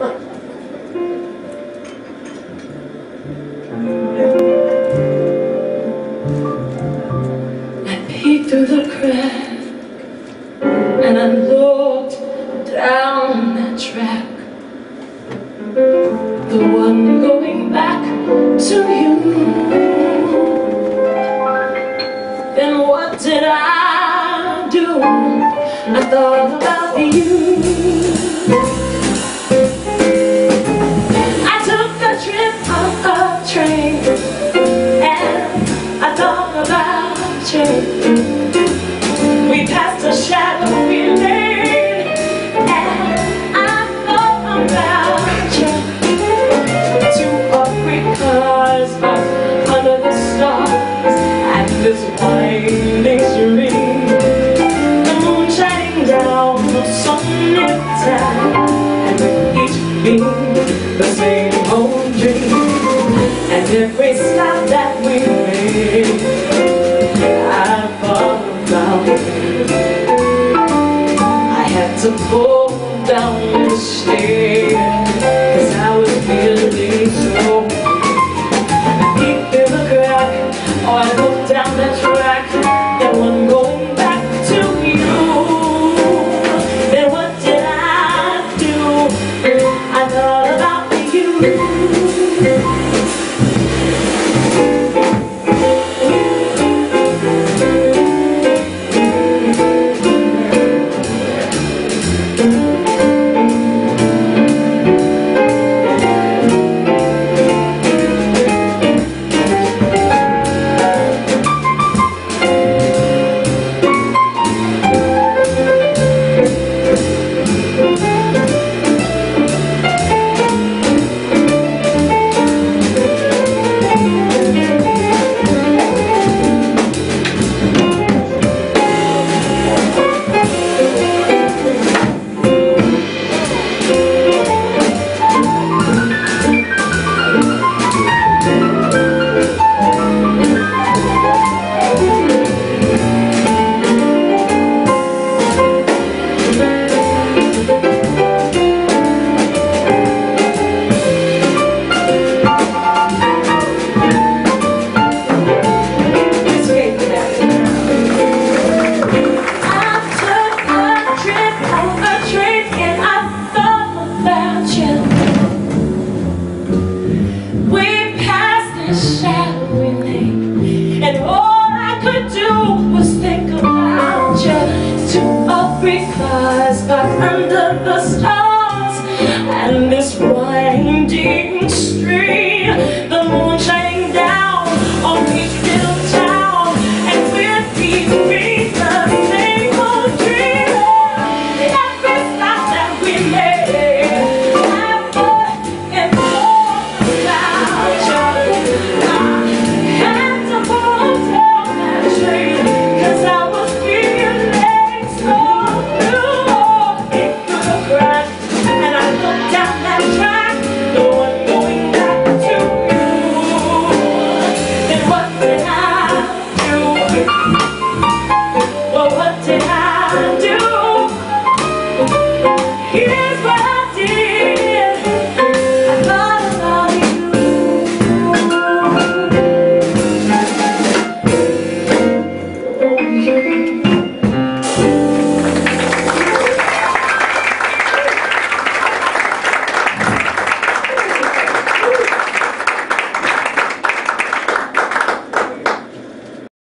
I peeked through the crack and I looked down that track. The one going back to you. Then what did I do? I thought about And with each beam the same old dream. And every stop that I had to pull. And all I could do was think about you Two or three flies back under the stars. And this winding street.